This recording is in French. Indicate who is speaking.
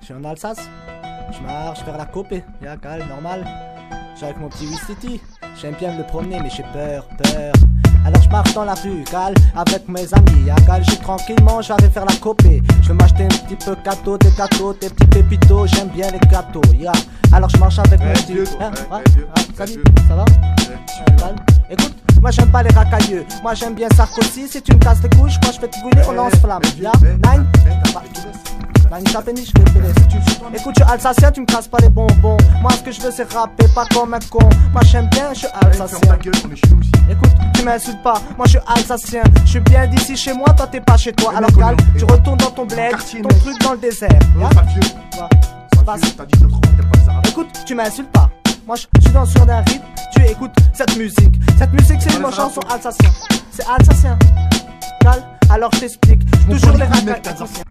Speaker 1: Je suis en Alsace. Je marche vers la copée. Ya, calme, normal. Je suis avec mon petit Wistiti. J'aime bien me promener, mais j'ai peur, peur. Alors je marche dans la rue, cal, avec mes amis. Ya, cal, j'ai tranquillement, j'arrive faire la copée. Je vais m'acheter un petit peu gâteau, des gâteaux, des petits pépitos. J'aime bien les gâteaux, ya. Alors je marche avec mon petit. Hein,
Speaker 2: ouais,
Speaker 1: ah, salut, ça va? Écoute, moi j'aime pas les racailleux. Moi j'aime bien Sarkozy. Si tu me casses les couches, moi je vais te brûler au lance-flamme. Ya, nine. Ça péniche, je vais te laisser. Écoute, je suis alsacien, tu me casses pas les bonbons. Moi ce que je veux c'est rapper, pas comme un con. Moi j'aime bien, je suis alsacien. Écoute, tu m'insultes pas, moi je suis alsacien. Je suis bien d'ici chez moi, toi t'es pas chez toi.
Speaker 2: Eh,
Speaker 1: Alors calme, tu retournes dans ton bled, ton truc dans le désert.
Speaker 2: Oh,
Speaker 1: Ya
Speaker 2: sale vieux.
Speaker 1: Va.
Speaker 2: Sale
Speaker 1: Passe.
Speaker 2: vieux, T'as 19 ans, t'aimes pas les arabes.
Speaker 1: Écoute, tu m'insultes pas. Moi je suis dans sur d'un rythme, tu écoutes cette musique. Cette musique c'est une chanson alsacien. C'est alsacien. Calme, alors je t'explique. Toujours les alsaciens.